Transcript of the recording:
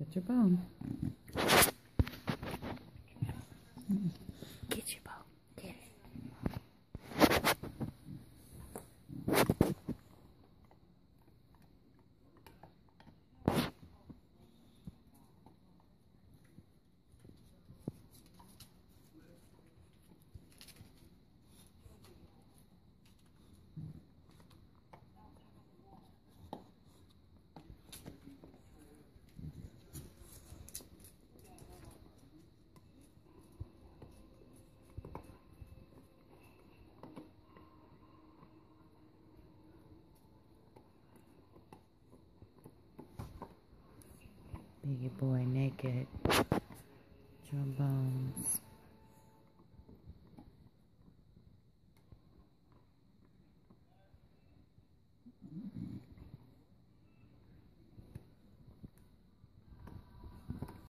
Get your bone. Biggie boy naked. Your bones.